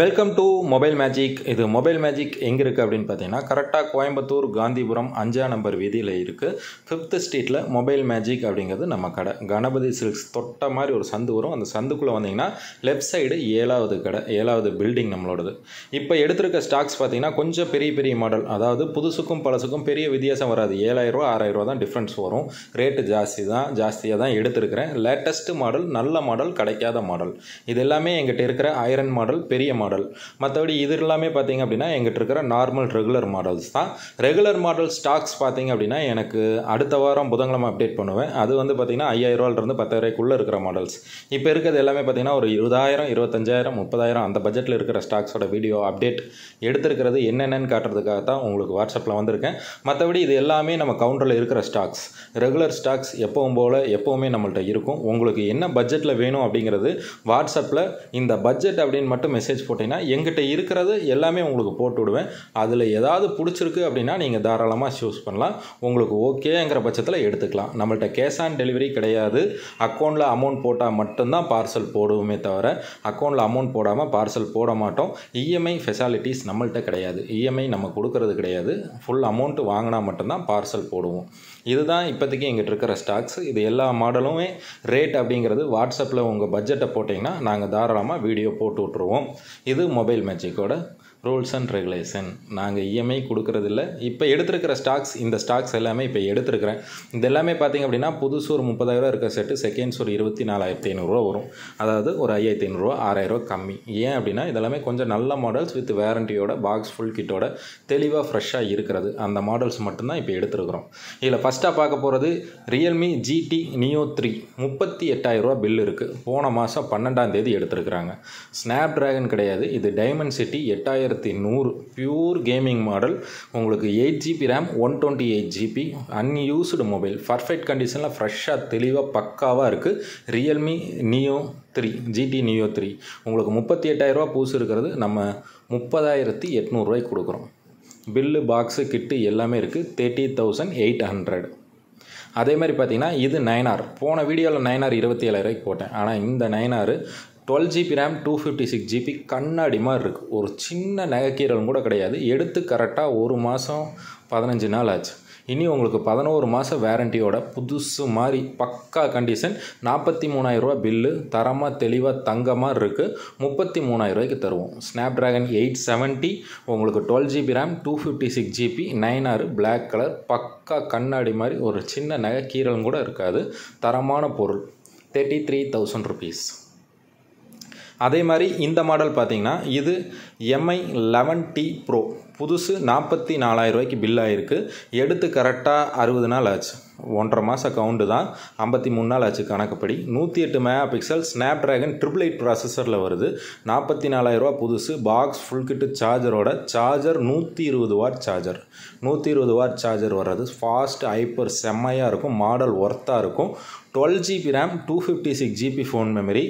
Welcome to mobile magic இது mobile magic எங்கே இருக்குது அப்படின்னு பார்த்தீங்கன்னா கரெக்டாக கோயம்புத்தூர் காந்திபுரம் அஞ்சா நம்பர் வீதியில் இருக்குது ஃபிஃப்த்து ஸ்ட்ரீட்டில் மொபைல் மேஜிக் அப்படிங்கிறது நம்ம கடை. கணபதி சில்க்ஸ் தொட்ட மாதிரி ஒரு சந்து வரும். அந்த சந்துக்குள்ளே வந்தீங்கன்னா லெஃப்ட் சைடு ஏழாவது கடை ஏழாவது பில்டிங் நம்மளோடது. இப்போ எடுத்திருக்க ஸ்டாக்ஸ் பார்த்தீங்கன்னா கொஞ்சம் பெரிய பெரிய மாடல் அதாவது புதுசுக்கும் பழசுக்கும் பெரிய வித்தியாசம் வராது. ஏழாயிரரூவா ஆறாயிரரூவா தான் டிஃப்ரென்ஸ் வரும். ரேட்டு ஜாஸ்தி தான் ஜாஸ்தியாக தான் எடுத்திருக்கிறேன். லேட்டஸ்ட்டு மாடல் நல்ல மாடல் கிடைக்காத மாடல் இது எல்லாமே எங்கிட்ட இருக்கிற ஐரன் மாடல் பெரிய மாடல் மற்றபடி இது எல்லாமே பார்த்தீங்க அப்படின்னா எங்கிட்ட இருக்கிற நார்மல் ரெகுலர் மாடல்ஸ் தான். ரெகுலர் மாடல் ஸ்டாக்ஸ் பார்த்தீங்க அப்படின்னா எனக்கு அடுத்த வாரம் புதன்கிழமை அப்டேட் பண்ணுவேன். அது வந்து பார்த்தீங்கன்னா ஐயாயிரரூவாலேருந்து பத்தாயிரரூவாய்க்குள்ளே இருக்கிற மாடல்ஸ் இப்போ இருக்கிறது எல்லாமே பார்த்தீங்கன்னா ஒரு இருபதாயிரம் இருபத்தஞ்சாயிரம் முப்பதாயிரம் அந்த பட்ஜெட்டில் இருக்கிற ஸ்டாக்ஸோட வீடியோ அப்டேட் எடுத்திருக்கிறது என்னென்னு காட்டுறதுக்காக தான் உங்களுக்கு வாட்ஸ்அப்பில் வந்திருக்கேன். மற்றபடி இது எல்லாமே நம்ம கவுண்டரில் இருக்கிற ஸ்டாக்ஸ் ரெகுலர் ஸ்டாக்ஸ் எப்பவும் போல் எப்போவுமே நம்மள்கிட்ட இருக்கும். உங்களுக்கு என்ன பட்ஜெட்டில் வேணும் அப்படிங்கிறது வாட்ஸ்அப்பில் இந்த பட்ஜெட் அப்படின்னு மட்டும் மெசேஜ் போட்டிங்கன்னா எங்கிட்ட இருக்கிறது எல்லாமே உங்களுக்கு போட்டு விடுவேன் அதில் ஏதாவது பிடிச்சிருக்கு அப்படின்னா நீங்கள் தாராளமாக சூஸ் பண்ணலாம். உங்களுக்கு ஓகேங்கிற பட்சத்தில் எடுத்துக்கலாம். நம்மள்ட்ட கேஷ் ஆன் டெலிவரி கிடையாது. அக்கௌண்ட்டில் அமௌண்ட் போட்டால் மட்டும்தான் பார்சல் போடுவோமே தவிர அக்கௌண்ட்டில் அமௌண்ட் போடாமல் பார்சல் போட மாட்டோம். இஎம்ஐ ஃபெசாலிட்டிஸ் நம்மள்ட்ட கிடையாது. இஎம்ஐ நம்ம கொடுக்கறது கிடையாது. ஃபுல் அமௌண்ட்டு வாங்கினா மட்டும்தான் பார்சல் போடுவோம். இதுதான் இப்போதைக்கு எங்கிட்ட இருக்கிற ஸ்டாக்ஸ் இது எல்லா மாடலுமே ரேட் அப்படிங்கிறது வாட்ஸ்அப்பில் உங்கள் பட்ஜெட்டை போட்டிங்கன்னா நாங்கள் தாராளமாக வீடியோ போட்டு விட்ருவோம் இது மொபைல் மேஜிக்கோட ரூல்ஸ் அண்ட் ரெகுலேஷன் நாங்கள் இஎம்ஐ கொடுக்குறதில்ல. இப்போ எடுத்திருக்கிற ஸ்டாக்ஸ் இந்த ஸ்டாக்ஸ் எல்லாமே இப்போ எடுத்திருக்கிறேன். இது எல்லாமே பார்த்திங்க அப்படின்னா புதுசு ஒரு முப்பதாயிரரூவா இருக்க செட்டு செகண்ட்ஸ் ஒரு இருபத்தி நாலாயிரத்தி ஐநூறுரூவா வரும். அதாவது ஒரு ஐயாயிரத்தி ஐநூறுரூவா ஆறாயிரரூவா கம்மி. ஏன் அப்படின்னா இதெல்லாமே கொஞ்சம் நல்ல மாடல்ஸ் வித் வேரண்டியோட பாக்ஸ் ஃபுல் கிட்டோட தெளிவாக ஃப்ரெஷ்ஷாக இருக்கிறது. அந்த மாடல்ஸ் மட்டும்தான் இப்போ எடுத்துருக்குறோம். இதில் ஃபஸ்ட்டாக பார்க்க போகிறது ரியல்மி ஜிடி நியோ த்ரீ முப்பத்தி எட்டாயிரரூவா பில் இருக்குது போன மாதம் பன்னெண்டாம் தேதி எடுத்திருக்கிறாங்க. ஸ்னாப் ட்ராகன் கிடையாது. இது டைமண்ட் சிட்டி எட்டாயிரம் ரெண்டாயிரத்தி நூறு பியூர் கேமிங் மாடல் உங்களுக்கு eight GB RAM one twenty eight GB unused mobile perfect கண்டிஷனில் ஃப்ரெஷ்ஷாக தெளிவாக பக்காவாக இருக்குது Realme Neo three GT Neo three உங்களுக்கு முப்பத்தி எட்டாயிரரூபா பூசு இருக்கிறது. நம்ம முப்பதாயிரத்தி எட்நூறுரூவாய்க்கு கொடுக்குறோம். பில்லு பாக்ஸு கிட்டு எல்லாமே இருக்குது தேர்ட்டி தௌசண்ட் எயிட் ஹண்ட்ரட் அதே மாதிரி பார்த்தீங்கன்னா இது நைனார் போன வீடியோவில் நைனார் இருபத்தி ஏழாயிரூவாய்க்கு போட்டேன். ஆனால் இந்த nine R twelve GB RAM two fifty six GB கண்ணாடி மாதிரி இருக்குது ஒரு சின்ன நகைக்கீரலும் கூட கிடையாது. எடுத்து கரெக்டாக ஒரு மாதம் பதினஞ்சு நாள் ஆச்சு. இனி உங்களுக்கு பதினோரு மாதம் வேரண்டியோட புதுசு மாதிரி பக்கா கண்டிஷன் நாற்பத்தி மூணாயிரரூவா பில்லு தரமாக தெளிவாக தங்கமாக இருக்குது முப்பத்தி மூணாயிரரூவாய்க்கு தருவோம். ஸ்னாப் ட்ராகன் எயிட் செவன்ட்டி உங்களுக்கு twelve GB RAM two fifty six GB nine ஆறு பிளாக் கலர் பக்கா கண்ணாடி மாதிரி ஒரு சின்ன நகை கீரலும் கூட இருக்காது. தரமான பொருள் தேர்ட்டி த்ரீ தௌசண்ட் ருபீஸ் அதே மாதிரி இந்த மாடல் பார்த்தீங்கன்னா இது எம்ஐ லெவன் டி ப்ரோ புதுசு நாற்பத்தி நாலாயிரம் ரூபாய்க்கு பில் ஆகிருக்கு எடுத்து கரெக்டாக அறுபது நாள் ஆச்சு. ஒன்றரை மாதம் கவுண்டு தான். ஐம்பத்தி மூணு நாள் ஆச்சு கணக்குப்படி. நூற்றி எட்டு mega pixel snap dragon triple eight ப்ராசஸரில் வருது நாற்பத்தி நாலாயிரரூவா புதுசு. பாக்ஸ் ஃபுல் கிட்டு சார்ஜரோட சார்ஜர் நூற்றி இருபது வாட் சார்ஜர் நூற்றி இருபது வாட் சார்ஜர் வர்றது ஃபாஸ்ட் ஹைப்பர் செம்மையாக இருக்கும். மாடல் ஒர்த்தாக இருக்கும். Twelve GB RAM two fifty six GB phone memory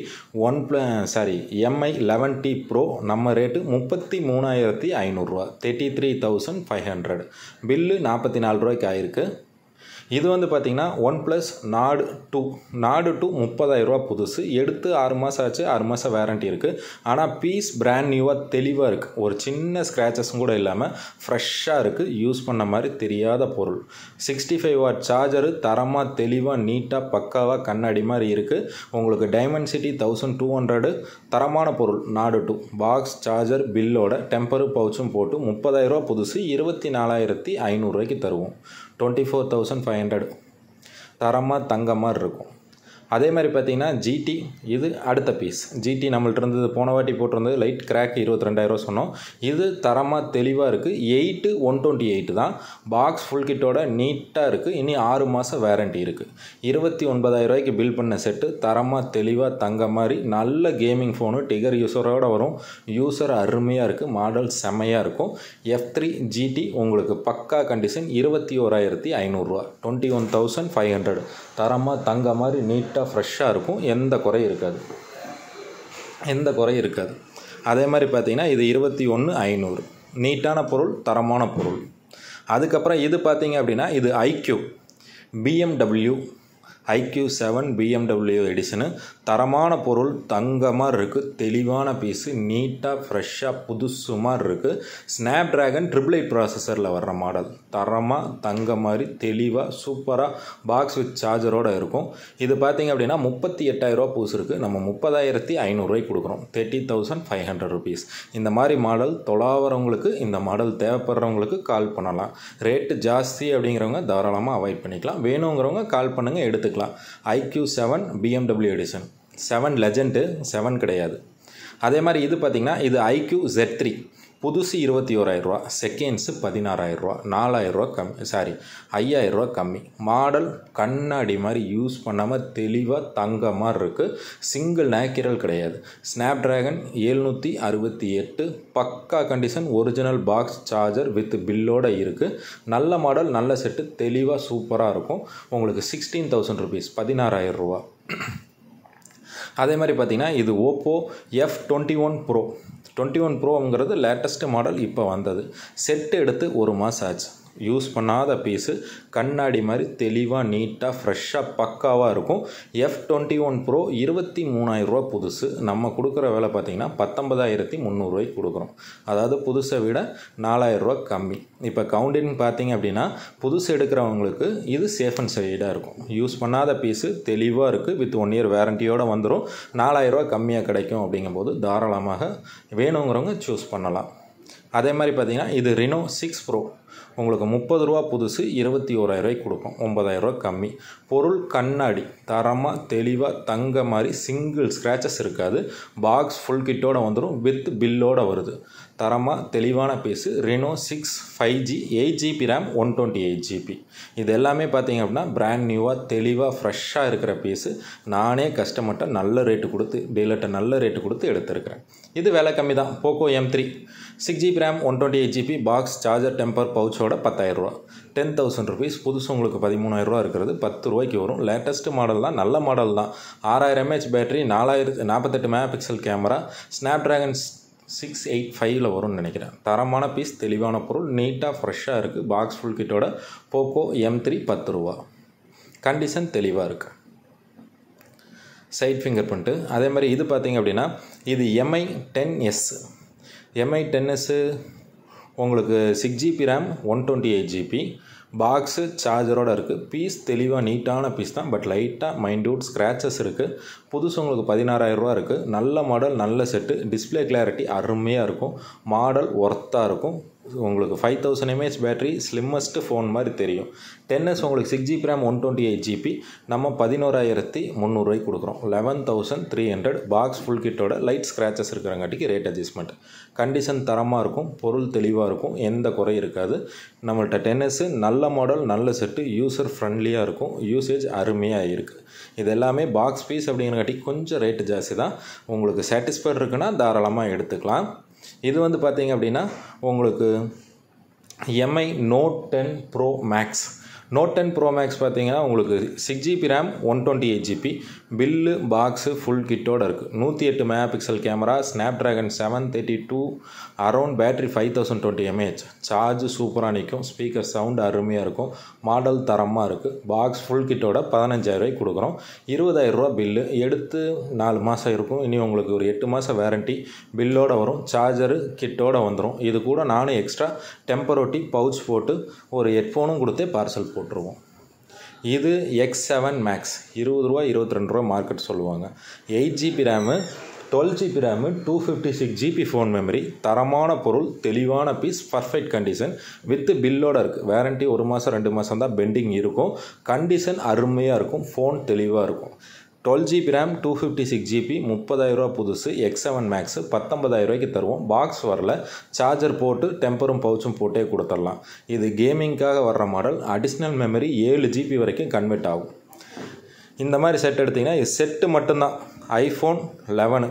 one plus sorry Mi eleven T pro நம்ம ரேட்டு முப்பத்தி மூணாயிரத்தி ஐநூறுரூவா eighty three thousand five hundred bill நாற்பத்தி நாலு ரூபாய்க்கு ஆயிருக்கு. இது வந்து பார்த்திங்கன்னா one plus Nord two Nord two முப்பதாயிரரூபா புதுசு. எடுத்து ஆறு மாதம் ஆச்சு ஆறு மாதம் வேரண்டி இருக்குது ஆனால் பீஸ் பிராண்ட் நியூவாக தெளிவாக இருக்குது ஒரு சின்ன ஸ்க்ராச்சஸும் கூட இல்லாமல் ஃப்ரெஷ்ஷாக இருக்குது யூஸ் பண்ண மாதிரி தெரியாத பொருள். சிக்ஸ்டி ஃபைவ் வாட் சார்ஜரு தரமாக தெளிவாக நீட்டாக பக்காவாக கண்ணாடி மாதிரி இருக்குது உங்களுக்கு diamond city thousand two hundred தரமான பொருள் நாடு டூ பாக்ஸ் சார்ஜர் பில்லோட டெம்பரு பவுச்சும் போட்டு முப்பதாயிரரூபா புதுசு இருபத்தி நாலாயிரத்தி ஐநூறுரூவாய்க்கு தருவோம். Twenty four thousand five hundred தரமாக தங்க மாதிரி இருக்கும். அதே மாதிரி பார்த்தீங்கன்னா ஜிடி இது அடுத்த பீஸ் ஜிடி நம்மள்ட்ட இருந்தது போன வாட்டி போட்டிருந்தது லைட் கிராக் இருபத்தி ரெண்டாயிரம் சொன்னோம். இது தரமாக தெளிவாக இருக்குது எயிட்டு ஒன் டுவெண்ட்டி எயிட் தான் பாக்ஸ் ஃபுல் கிட்டோட நீட்டாக இருக்குது இனி ஆறு மாதம் வேரண்டி இருக்குது இருபத்தி ஒன்பதாயிரம் ரூபாய்க்கு பில் பண்ண செட்டு தரமாக தெளிவாக தங்க மாதிரி நல்ல கேமிங் ஃபோனு டிகர் யூஸரோடு வரும். யூஸர் அருமையாக இருக்குது மாடல் செம்மையாக இருக்கும். எஃப் த்ரீ ஜிடி உங்களுக்கு பக்கா கண்டிஷன் இருபத்தி ஓராயிரத்தி ஐநூறுரூவா twenty one thousand five hundred தரமாக தங்க மாதிரி நீட்டாக ஃப்ரெஷ்ஷாக இருக்கும். எந்த குறையும் இருக்காது. எந்த குறையும் இருக்காது. அதே மாதிரி பார்த்திங்கன்னா இது இருபத்தி ஒன்று ஐநூறு. நீட்டான பொருள் தரமான பொருள். அதுக்கப்புறம் இது பார்த்திங்க அப்படின்னா இது iQOO. BMW iQOO seven BMW edition. தரமான பொருள் தங்கமாக இருக்குது தெளிவான பீஸு நீட்டாக ஃப்ரெஷ்ஷாக புதுசு மாதிரி இருக்குது ஸ்னாப் ட்ராகன் ட்ரிபிள் எயிட் ப்ராசஸரில் வர்ற மாடல். தரமாக தங்க மாதிரி தெளிவாக சூப்பராக பாக்ஸ் வித் சார்ஜரோடு இருக்கும். இது பார்த்திங்க அப்படின்னா முப்பத்தி எட்டாயிரரூவா பூஸ் இருக்குது நம்ம முப்பதாயிரத்தி ஐநூறுரூவாய்க்கு கொடுக்குறோம். Thirty thousand five hundred rupees இந்த மாதிரி மாடல் தொலாவரவங்களுக்கு இந்த மாடல் தேவைப்படுறவங்களுக்கு கால் பண்ணலாம். ரேட்டு ஜாஸ்தி அப்படிங்கிறவங்க தாராளமாக அவாய்ட் பண்ணிக்கலாம். வேணுங்கிறவங்க கால் பண்ணுங்கள் எடுத்துக்கலாம். IQOO seven BMW edition seven legend seven கிடையாது. அதே மாதிரி இது பார்த்திங்கன்னா இது ஐக்யூ ஜெட் த்ரீ புதுசு இருபத்தி ஓராயிரரூவா செகண்ட்ஸு பதினாறாயிரரூவா நாலாயிரரூவா கம்மி சாரி ஐயாயிரரூவா கம்மி. மாடல் கண்ணாடி மாதிரி யூஸ் பண்ணாமல் தெளிவாக தங்க மாதிரி இருக்குது சிங்கிள் நேக்கிரல் கிடையாது. ஸ்னாப் ட்ராகன் எழுநூற்றி அறுபத்தி எட்டு பக்கா condition original box charger with பில்லோட இருக்குது நல்ல மாடல் நல்ல செட்டு தெளிவாக சூப்பராக இருக்கும். உங்களுக்கு சிக்ஸ்டீன் தௌசண்ட் ருபீஸ் பதினாறாயிரம் ரூபா அதே மாதிரி பார்த்திங்கன்னா இது Oppo F twenty one pro twenty one ப்ரோங்கிறது latest model இப்போ வந்தது. செட்டு எடுத்து ஒரு மாதம் ஆச்சு. யூஸ் பண்ணாத பீஸு கண்ணாடி மாதிரி தெளிவாக நீட்டாக ஃப்ரெஷ்ஷாக பக்காவாக இருக்கும். எஃப் டுவெண்ட்டி ஒன் ப்ரோ இருபத்தி மூணாயிரரூவா புதுசு. நம்ம கொடுக்குற விலை பார்த்திங்கன்னா பத்தொன்பதாயிரத்தி முந்நூறுரூவாய்க்கு கொடுக்குறோம். அதாவது புதுசை விட நாலாயிரரூவா கம்மி. இப்போ கவுண்டின் பார்த்தீங்க அப்படின்னா புதுசு எடுக்கிறவங்களுக்கு இது சேஃப் அண்ட் சைடாக இருக்கும். யூஸ் பண்ணாத பீஸு தெளிவாக இருக்குது வித் ஒன் இயர் வேரண்டியோடு வந்துடும் நாலாயிரரூவா கம்மியாக கிடைக்கும் அப்படிங்கும்போது தாராளமாக வேணுங்கிறவங்க சூஸ் பண்ணலாம். அதே மாதிரி பார்த்திங்கன்னா இது ரினோ சிக்ஸ் ப்ரோ உங்களுக்கு முப்பது ரூபா புதுசு இருபத்தி ஓராயிரரூவாய்க்கு கொடுப்போம். ஒம்பதாயிரரூவா கம்மி. பொருள் கண்ணாடி தரமாக தெளிவாக தங்க மாதிரி சிங்கிள் ஸ்க்ராச்சஸ் இருக்காது. பாக்ஸ் ஃபுல் கிட்டோட வந்துடும் வித் பில்லோட வருது. தரமாக தெளிவான piece Reno six five G eight GB RAM one twenty eight GB இது எல்லாமே பார்த்தீங்க அப்படின்னா பிராண்ட் நியூவாக தெளிவாக ஃப்ரெஷ்ஷாக இருக்கிற பீஸு நானே கஸ்டமர்கிட்ட நல்ல ரேட்டு கொடுத்து டீலர்கிட்ட நல்ல ரேட்டு கொடுத்து எடுத்திருக்கிறேன். இது விலை கம்மி தான். Poco M three six GB RAM one twenty eight GB box charger temper பவுச்சோட பத்தாயிரரூவா டென் தௌசண்ட் ருபீஸ் புதுசு உங்களுக்கு பதிமூணாயிரரூவா இருக்கிறது. பத்து ரூபாய்க்கு வரும். லேட்டஸ்ட் மாடல் தான். நல்ல மாடல் தான். ஆறாயிரம் எம்ஏஹெச் பேட்டரி நாலாயிரத்து நாற்பத்தெட்டு mega pixel camera Snapdragons six eight ஃபைவ்ல வரும்னு நினைக்கிறேன். தரமான பீஸ் தெளிவான பொருள் நீட்டாக ஃப்ரெஷ்ஷாக இருக்குது பாக்ஸ் ஃபுல் கிட்டோட போக்கோ எம் த்ரீ பத்து ரூபா. கண்டிஷன் தெளிவாக இருக்குது சைட் ஃபிங்கர் பிரிண்ட்டு அதே மாதிரி இது பார்த்திங்க அப்படின்னா இது Mi ten S Mi ten S உங்களுக்கு six GB RAM one twenty eight GB box சார்ஜரோடு இருக்குது பீஸ் தெளிவாக நீட்டான பீஸ் தான். பட் லைட்டாக மைண்ட்யூட் ஸ்க்ராச்சஸ் இருக்குது புதுசு உங்களுக்கு பதினாறாயிரரூவா இருக்குது நல்ல மாடல் நல்ல செட்டு டிஸ்பிளே கிளாரிட்டி அருமையாக இருக்கும். மாடல் ஒர்த்தாக இருக்கும். உங்களுக்கு five thousand mAh battery slimmest phone மாதிரி தெரியும். டென்எஸ் உங்களுக்கு six GB RAM one twenty eight GB நம்ம பதினோராயிரத்தி முந்நூறுரூவாய்க்கு கொடுக்குறோம். Eleven thousand three hundred box full கிட்டோட light scratches இருக்கிறங்காட்டிக்கு ரேட் அட்ஜஸ்ட்மெண்ட் கண்டிஷன் தரமாக இருக்கும் பொருள் தெளிவாக இருக்கும் எந்த குறை இருக்காது. நம்மள்கிட்ட டென்எஸ்ஸு நல்ல மாடல் நல்ல செட்டு யூசர் ஃப்ரெண்ட்லியாக இருக்கும். யூசேஜ் அருமையாக இருக்குது இது எல்லாமே பாக்ஸ் பீஸ் அப்படிங்கிறங்காட்டி கொஞ்சம் ரேட்டு ஜாஸ்தி தான். உங்களுக்கு சாட்டிஸ்ஃபைட் இருக்குன்னா தாராளமாக எடுத்துக்கலாம். இது வந்து பார்த்தீங்க அப்படின்னா உங்களுக்கு Mi note ten pro max note ten pro max பார்த்தீங்கன்னா உங்களுக்கு six GB RAM one twenty eight GB bill box full கிட்டோடு இருக்குது நூற்றி எட்டு mega pixel camera Snapdragon seven thirty two around battery five thousand twenty mAh charge சூப்பராக நிற்கும் speaker sound அருமையாக இருக்கும். Model தரமாக இருக்குது பாக்ஸ் ஃபுல் கிட்டோட பதினஞ்சாயிரரூவாய்க்கு கொடுக்குறோம். இருபதாயிரரூவா பில்லு எடுத்து நாலு மாதம் இருக்கும். இனி உங்களுக்கு ஒரு எட்டு மாதம் வேரண்டி பில்லோடு வரும். சார்ஜரு கிட்டோட வந்துடும் இது கூட நானும் எக்ஸ்ட்ரா டெம்பரோட்டி பவுச் போட்டு ஒரு ஹெட்ஃபோனும் கொடுத்தே பார்சல் போட்டுருவோம். இது எக்ஸ் செவன் மேக்ஸ் இருபது ரூபா இருபத்தி ரெண்டு ரூபா மார்க்கெட் சொல்லுவாங்க eight GB RAM twelve GB RAM two fifty six GB phone memory தரமான பொருள் தெளிவான பீஸ் பர்ஃபெக்ட் கண்டிஷன் வித் பில்லோட இருக்குது வேரண்டி ஒரு மாதம் ரெண்டு மாதம் தான் பெண்டிங் இருக்கும். கண்டிஷன் அருமையாக இருக்கும். ஃபோன் தெளிவாக இருக்கும். Twelve GB RAM two fifty six GB முப்பதாயிரரூவா புதுசு எக்ஸ் செவன் மேக்ஸு பத்தொம்பதாயிரரூவாய்க்கு தருவோம். பாக்ஸ் வரல. சார்ஜர் போட்டு டெம்பரும் பவுச்சும் போட்டே கொடுத்துடலாம். இது கேமிங்க்காக வர்ற மாடல் அடிஷ்னல் மெமரி ஏழு ஜிபி வரைக்கும் கன்வெர்ட் ஆகும். இந்த மாதிரி செட் எடுத்திங்கன்னா இது செட்டு மட்டும்தான். ஐஃபோன் லெவனு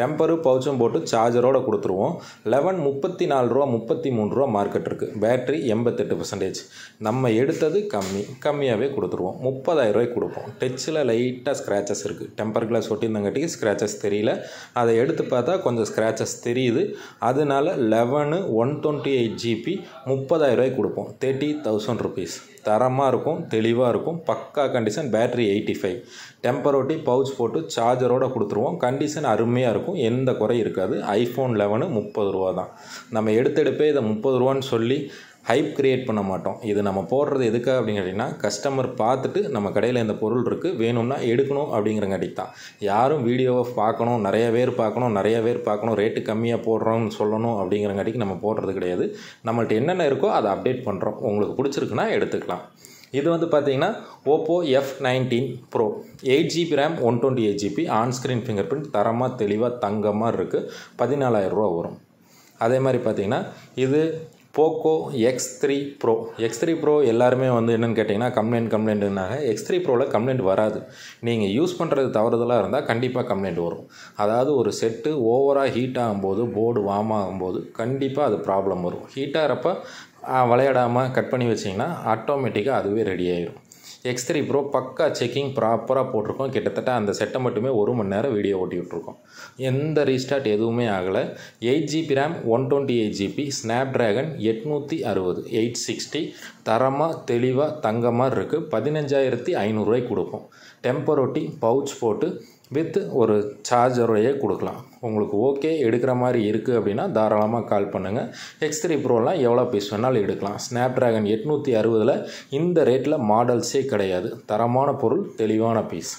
டெம்பரு பவுச்சும் போட்டு சார்ஜரோடு கொடுத்துருவோம். லெவன் முப்பத்தி நாலு ரூபா முப்பத்தி மூணு ரூபா மார்க்கெட் இருக்குது பேட்ரி எண்பத்தெட்டு பர்சன்டேஜ் நம்ம எடுத்தது கம்மி. கம்மியாகவே கொடுத்துருவோம். முப்பதாயிரம் ரூபாய்க்கு கொடுப்போம். டச்சில் லைட்டாக ஸ்க்ராச்சஸ் இருக்குது டெம்பர் கிளாஸ் ஒட்டியிருந்தங்காட்டிக்கு ஸ்க்ராச்சஸ் தெரியல. அதை எடுத்து பார்த்தா கொஞ்சம் ஸ்க்ராச்சஸ் தெரியுது. அதனால eleven one twenty eight GB முப்பதாயிரம் ரூபாய்க்கு கொடுப்போம். தேர்ட்டி தௌசண்ட் ருபீஸ் தரமாக இருக்கும் தெளிவாக இருக்கும். பக்கா கண்டிஷன் பேட்ரி எயிட்டி ஃபைவ் டெம்பரோட்டி பவுச் போட்டு சார்ஜரோட கொடுத்துருவோம். கண்டிஷன் அருமையாக இருக்கும். எந்த குறை இருக்காது. ஐஃபோன் லெவனு முப்பது ரூபா தான் நம்ம எடுத்தெடுப்பே இதை முப்பது ரூபான்னு சொல்லி ஹைப் கிரியேட் பண்ண மாட்டோம். இது நம்ம போடுறது எதுக்காக அப்படின்னு கேட்டிங்கன்னா கஸ்டமர் பார்த்துட்டு நம்ம கடையில் இந்த பொருள் இருக்குது வேணும்னா எடுக்கணும் அப்படிங்கிறங்காட்டிக்கு தான். யாரும் வீடியோவை பார்க்கணும் நிறைய பேர் பார்க்கணும் நிறைய பேர் பார்க்கணும் ரேட்டு கம்மியாக போடுறோம்னு சொல்லணும் அப்படிங்கிறங்காட்டிக்கு நம்ம போடுறது கிடையாது. நம்மள்ட்ட என்னென்ன இருக்கோ அதை அப்டேட் பண்ணுறோம் உங்களுக்கு பிடிச்சிருக்குன்னா எடுத்துக்கலாம். இது வந்து பார்த்தீங்கன்னா Oppo F nineteen pro eight GB RAM one twenty eight GB on screen fingerprint தரமாக தெளிவாக தங்கமாக இருக்குது பதினாலாயிரரூவா வரும். அதே மாதிரி பார்த்தீங்கன்னா இது Poco X three pro X three pro எல்லாருமே வந்து என்னென்னு கேட்டிங்கன்னா கம்ப்ளைண்ட் கம்ப்ளைண்ட்டுனாங்க எக்ஸ் த்ரீ ப்ரோவில் கம்ப்ளைண்ட் வராது. நீங்கள் யூஸ் பண்ணுறது தவறுதலாக இருந்தால் கண்டிப்பாக கம்ப்ளைண்ட் வரும். அதாவது ஒரு செட்டு ஓவராக ஹீட் ஆகும்போது போர்டு வார்ம் ஆகும்போது கண்டிப்பாக அது ப்ராப்ளம் வரும். ஹீட்டாகிறப்ப விளையாடாமல் கட் பண்ணி வச்சிங்கன்னா ஆட்டோமேட்டிக்காக அதுவே ரெடி ஆயிடும் எக்ஸ் த்ரீ ப்ரோ பக்கா செக்கிங் ப்ராப்பராக போட்டிருக்கோம். கிட்டத்தட்ட அந்த செட்டை மட்டுமே ஒரு மணி நேரம் வீடியோ ஓட்டி விட்ருக்கோம் எந்த ரீஸ்டார்ட் எதுவுமே ஆகலை. Eight GB RAM one twenty eight GB Snapdragon எட்நூற்றி அறுபது எயிட் சிக்ஸ்டி தரமாக தெளிவாக தங்கமாக இருக்குது பதினஞ்சாயிரத்தி ஐநூறுரூவாய்க்கு கொடுப்போம். டெம்பரோட்டி பவுச் போட்டு வித் ஒரு சார்ஜரையே கொடுக்கலாம். உங்களுக்கு ஓகே எடுக்கிற மாதிரி இருக்குது அப்படின்னா தாராளமாக கால் பண்ணுங்கள் எக்ஸ் த்ரீ ப்ரோலாம் எவ்வளோ பீஸ் வேணாலும் எடுக்கலாம். ஸ்னாப் ட்ராகன் எட்நூற்றி அறுபதில் இந்த ரேட்டில் மாடல்ஸே கிடையாது. தரமான பொருள் தெளிவான பீஸ்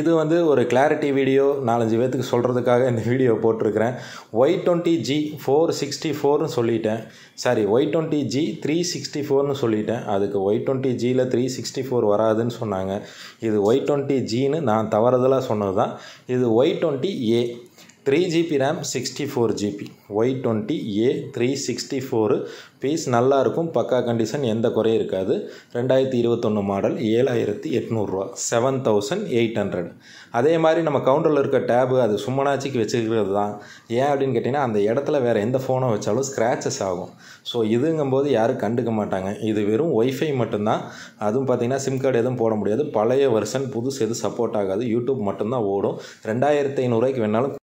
இது வந்து ஒரு கிளாரிட்டி வீடியோ நாலஞ்சு பேர்த்துக்கு சொல்கிறதுக்காக இந்த வீடியோ போட்டிருக்கிறேன். Y twenty G four sixty ஃபோர்னு சொல்லிட்டேன். Sorry Y twenty G three sixty ஃபோர்னு சொல்லிட்டேன். அதுக்கு ஒய் டுவெண்ட்டி ஜியில் த்ரீ சிக்ஸ்டி ஃபோர் வராதுன்னு சொன்னாங்க. இது ஒய் டுவெண்ட்டி ஜின்னு நான் தவறுதலாக சொன்னது தான் இது Y twenty A three GB RAM sixty four GB Y twenty A three sixty four piece நல்லாயிருக்கும் பக்கா கண்டிஷன் எந்த குறையும் இருக்காது. ரெண்டாயிரத்தி இருபத்தொன்று மாடல் ஏழாயிரத்தி எட்நூறுரூவா செவன் தௌசண்ட் எயிட் ஹண்ட்ரட் அதே மாதிரி நம்ம கவுண்டரில் இருக்க டேபு அது சும்மனாச்சிக்கு வச்சுக்கிறது தான் ஏன் அப்படின்னு கேட்டிங்கன்னா அந்த இடத்துல வேறு எந்த ஃபோனை வச்சாலும் ஸ்க்ராச்சஸ் ஆகும். ஸோ இதுங்கும்போது யாரும் கண்டுக்க மாட்டாங்க. இது வெறும் ஒய்ஃபை மட்டும்தான். அதுவும் பார்த்திங்கன்னா சிம் கார்டு எதுவும் போட முடியாது. பழைய வருஷன் புதுசு எதுவும் சப்போர்ட் ஆகாது. யூடியூப் மட்டும்தான் ஓடும். ரெண்டாயிரத்தி ஐநூறுரூவாய்க்கு வேணாலும்